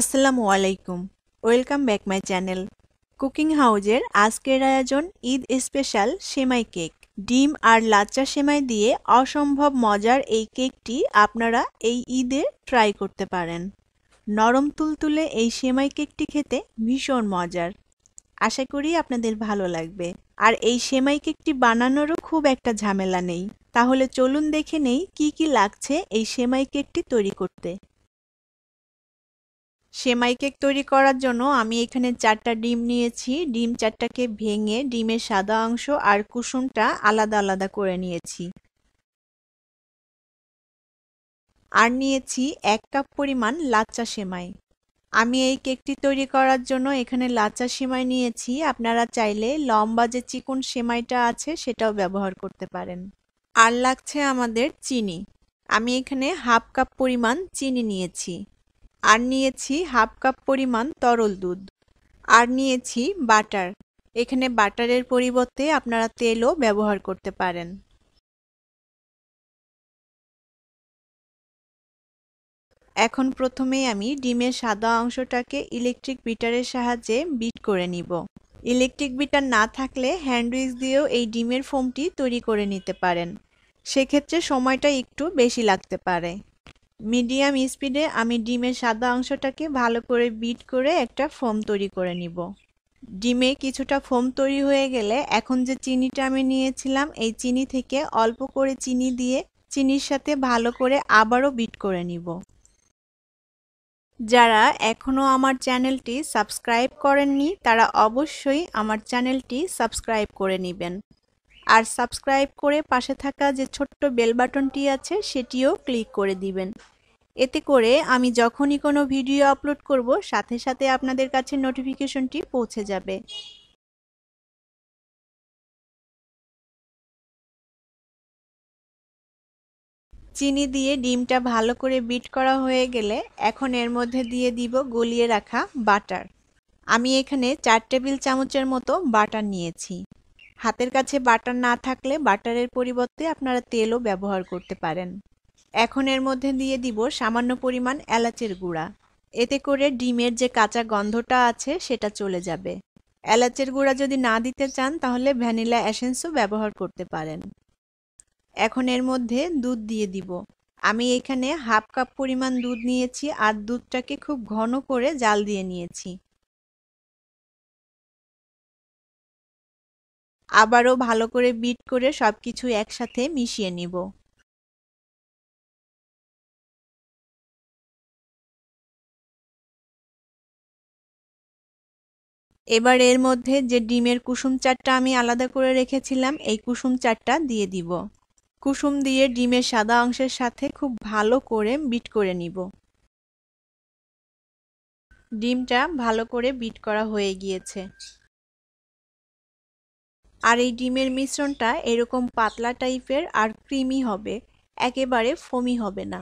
আসসালামু আলাইকুম। Welcome back my channel cooking হাউজের আজকের আয়োজন ঈদ স্পেশাল সেমাই কেক। ডিম আর লাচ্চা সেমাই দিয়ে অসম্ভব মজার এই কেকটি আপনারা এই ঈদে ট্রাই করতে পারেন। নরম তুলতুলে এই সেমাই কেকটি খেতে ভীষণ মজার। আশা করি আপনাদের ভালো লাগবে। আর এই সেমাই কেকটি বানানোরও খুব একটা ঝামেলা নেই। তাহলে চলুন দেখে নেই কি কি লাগছে এই সেমাই কেকটি তৈরি করতে। সেমাই কেক তৈরি করার জন্য আমি এখানে চারটা ডিম নিয়েছি। ডিম চারটাকে ভেঙে ডিমের সাদা অংশ আর কুসুমটা আলাদা আলাদা করে নিয়েছি। আর নিয়েছি এক কাপ পরিমাণ লাচ্চা সেমাই। আমি এই কেকটি তৈরি করার জন্য এখানে লাচ্চা সেমাই নিয়েছি। আপনারা চাইলে লম্বা যে চিকন সেমাইটা আছে সেটাও ব্যবহার করতে পারেন। আর লাগছে আমাদের চিনি। আমি এখানে হাফ কাপ পরিমাণ চিনি নিয়েছি। আর নিয়েছি হাফ কাপ পরিমাণ তরল দুধ। আর নিয়েছি বাটার। এখানে বাটারের পরিবর্তে আপনারা তেলও ব্যবহার করতে পারেন। এখন প্রথমে আমি ডিমের সাদা অংশটাকে ইলেকট্রিক বিটারের সাহায্যে বিট করে নিব। ইলেকট্রিক বিটার না থাকলে হ্যান্ড হ্যান্ডউইচ দিয়েও এই ডিমের ফোমটি তৈরি করে নিতে পারেন। সেক্ষেত্রে সময়টা একটু বেশি লাগতে পারে। মিডিয়াম স্পিডে আমি ডিমের সাদা অংশটাকে ভালো করে বিট করে একটা ফোম তৈরি করে নিব। ডিমে কিছুটা ফোম তৈরি হয়ে গেলে এখন যে চিনিটা আমি নিয়েছিলাম, এই চিনি থেকে অল্প করে চিনি দিয়ে চিনির সাথে ভালো করে আবারও বিট করে নিব। যারা এখনও আমার চ্যানেলটি সাবস্ক্রাইব করেননি, তারা অবশ্যই আমার চ্যানেলটি সাবস্ক্রাইব করে নেবেন। আর সাবস্ক্রাইব করে পাশে থাকা যে ছোট্ট বেল বাটনটি আছে, সেটিও ক্লিক করে দিবেন। এতে করে আমি যখনই কোনো ভিডিও আপলোড করব, সাথে সাথে আপনাদের কাছে নোটিফিকেশনটি পৌঁছে যাবে। চিনি দিয়ে ডিমটা ভালো করে বিট করা হয়ে গেলে এখন এর মধ্যে দিয়ে দিব গলিয়ে রাখা বাটার। আমি এখানে চার টেবিল চামচের মতো বাটার নিয়েছি। হাতের কাছে বাটার না থাকলে বাটারের পরিবর্তে আপনারা তেলও ব্যবহার করতে পারেন। এখন এর মধ্যে দিয়ে দিব সামান্য পরিমাণ এলাচের গুঁড়া। এতে করে ডিমের যে কাঁচা গন্ধটা আছে, সেটা চলে যাবে। এলাচের গুঁড়া যদি না দিতে চান, তাহলে ভ্যানিলা অ্যাসেন্সও ব্যবহার করতে পারেন। এখন এর মধ্যে দুধ দিয়ে দিব। আমি এখানে হাফ কাপ পরিমাণ দুধ নিয়েছি আর দুধটাকে খুব ঘন করে জাল দিয়ে নিয়েছি। আবারও ভালো করে বিট করে সব কিছু একসাথে মিশিয়ে নিব। এবার এর মধ্যে যে ডিমের কুসুম চারটা আমি আলাদা করে রেখেছিলাম, এই কুসুম চারটা দিয়ে দিব। কুসুম দিয়ে ডিমের সাদা অংশের সাথে খুব ভালো করে বিট করে নিব। ডিমটা ভালো করে বিট করা হয়ে গিয়েছে। আর এই ডিমের মিশ্রণটা এরকম পাতলা টাইপের আর ক্রিমি হবে, একেবারে ফমি হবে না।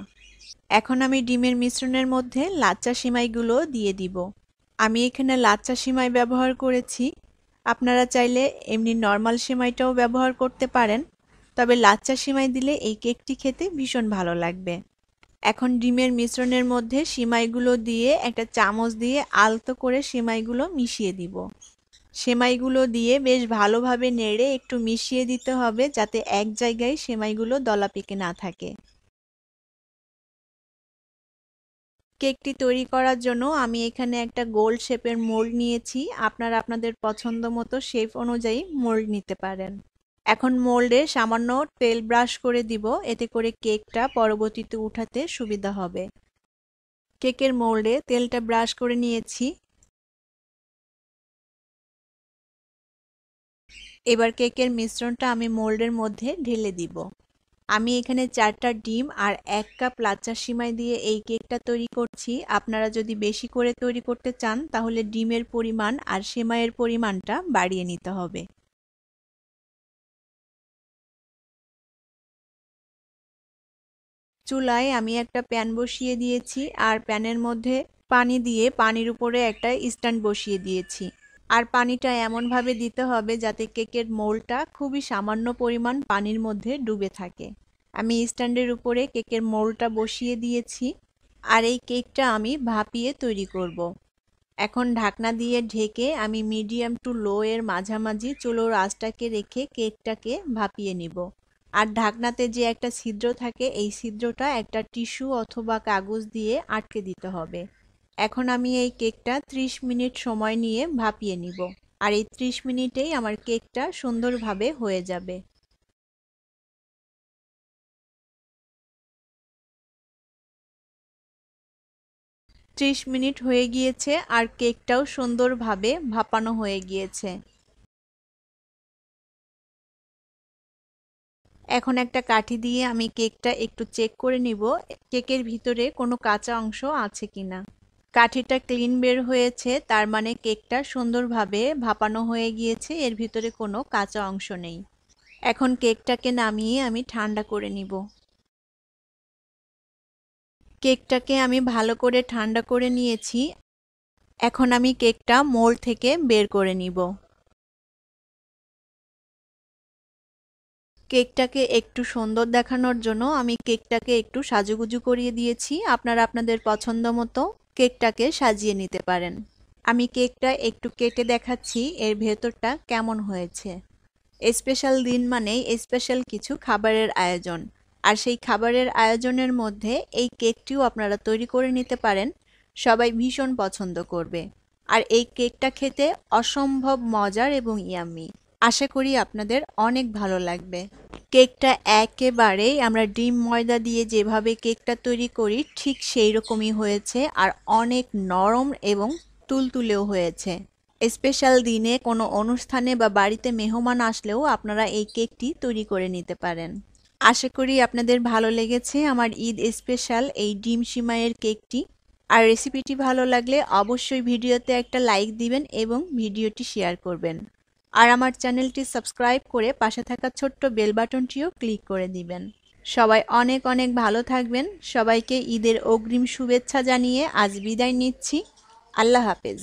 এখন আমি ডিমের মিশ্রণের মধ্যে লাচ্চা সিমাইগুলো দিয়ে দিব। আমি এখানে লাচ্চা সিমাই ব্যবহার করেছি। আপনারা চাইলে এমনি নর্মাল সিমাইটাও ব্যবহার করতে পারেন। তবে লাচ্চা সিমাই দিলে এই কেকটি খেতে ভীষণ ভালো লাগবে। এখন ডিমের মিশ্রণের মধ্যে সিমাইগুলো দিয়ে একটা চামচ দিয়ে আলতো করে সিমাইগুলো মিশিয়ে দিব। সেমাইগুলো দিয়ে বেশ ভালোভাবে নেড়ে একটু মিশিয়ে দিতে হবে যাতে এক জায়গায় সেমাইগুলো দলা পেকে না থাকে। কেকটি তৈরি করার জন্য আমি এখানে একটা গোল্ড শেপের মোল্ড নিয়েছি। আপনারা আপনাদের পছন্দ মতো শেপ অনুযায়ী মোল্ড নিতে পারেন। এখন মোল্ডে সামান্য তেল ব্রাশ করে দিব। এতে করে কেকটা পরবর্তীতে উঠাতে সুবিধা হবে। কেকের মোল্ডে তেলটা ব্রাশ করে নিয়েছি। এবার কেকের মিশ্রণটা আমি মোল্ডের মধ্যে ঢেলে দিব। আমি এখানে চারটা ডিম আর এক কাপ লাচ্চা সিমাই দিয়ে এই কেকটা তৈরি করছি। আপনারা যদি বেশি করে তৈরি করতে চান, তাহলে ডিমের পরিমাণ আর সেমাইয়ের পরিমাণটা বাড়িয়ে নিতে হবে। চুলায় আমি একটা প্যান বসিয়ে দিয়েছি আর প্যানের মধ্যে পানি দিয়ে পানির উপরে একটা স্ট্যান্ড বসিয়ে দিয়েছি। আর পানিটা এমনভাবে দিতে হবে যাতে কেকের মোলটা খুবই সামান্য পরিমাণ পানির মধ্যে ডুবে থাকে। আমি স্ট্যান্ডের উপরে কেকের মোলটা বসিয়ে দিয়েছি আর এই কেকটা আমি ভাপিয়ে তৈরি করব। এখন ঢাকনা দিয়ে ঢেকে আমি মিডিয়াম টু লো এর মাঝামাঝি চুলোর আঁচটাকে রেখে কেকটাকে ভাপিয়ে নিব। আর ঢাকনাতে যে একটা ছিদ্র থাকে, এই ছিদ্রটা একটা টিস্যু অথবা কাগজ দিয়ে আটকে দিতে হবে। এখন আমি এই কেকটা 30 মিনিট সময় নিয়ে ভাপিয়ে নিব। আর এই 30 মিনিটেই আমার কেকটা সুন্দরভাবে হয়ে যাবে। ত্রিশ মিনিট হয়ে গিয়েছে আর কেকটাও সুন্দরভাবে ভাপানো হয়ে গিয়েছে। এখন একটা কাঠি দিয়ে আমি কেকটা একটু চেক করে নিব, কেকের ভিতরে কোনো কাঁচা অংশ আছে কিনা। কাঠিটা ক্লিন বের হয়েছে, তার মানে কেকটা সুন্দরভাবে ভাপানো হয়ে গিয়েছে, এর ভিতরে কোনো কাঁচা অংশ নেই। এখন কেকটাকে নামিয়ে আমি ঠান্ডা করে নিব। কেকটাকে আমি ভালো করে ঠান্ডা করে নিয়েছি। এখন আমি কেকটা মোল্ড থেকে বের করে নিব। কেকটাকে একটু সুন্দর দেখানোর জন্য আমি কেকটাকে একটু সাজুগুজু করিয়ে দিয়েছি। আপনারা আপনাদের পছন্দ মতো কেকটাকে সাজিয়ে নিতে পারেন। আমি কেকটা একটু কেটে দেখাচ্ছি, এর ভেতরটা কেমন হয়েছে। স্পেশাল দিন মানেই স্পেশাল কিছু খাবারের আয়োজন। আর সেই খাবারের আয়োজনের মধ্যে এই কেকটিও আপনারা তৈরি করে নিতে পারেন। সবাই ভীষণ পছন্দ করবে। আর এই কেকটা খেতে অসম্ভব মজার এবং ইয়াম্মি। আশা করি আপনাদের অনেক ভালো লাগবে। কেকটা একেবারেই আমরা ডিম ময়দা দিয়ে যেভাবে কেকটা তৈরি করি, ঠিক সেই রকমই হয়েছে আর অনেক নরম এবং তুলতুলেও হয়েছে। স্পেশাল দিনে কোনো অনুষ্ঠানে বা বাড়িতে মেহমান আসলেও আপনারা এই কেকটি তৈরি করে নিতে পারেন। আশা করি আপনাদের ভালো লেগেছে আমার ঈদ স্পেশাল এই ডিম সিমাইয়ের কেকটি। আর রেসিপিটি ভালো লাগলে অবশ্যই ভিডিওতে একটা লাইক দিবেন এবং ভিডিওটি শেয়ার করবেন। আর আমার চ্যানেলটি সাবস্ক্রাইব করে পাশে থাকা ছোট্ট বেল বাটনটিও ক্লিক করে দিবেন। সবাই অনেক অনেক ভালো থাকবেন। সবাইকে ঈদের অগ্রিম শুভেচ্ছা জানিয়ে আজ বিদায় নিচ্ছি। আল্লাহ হাফেজ।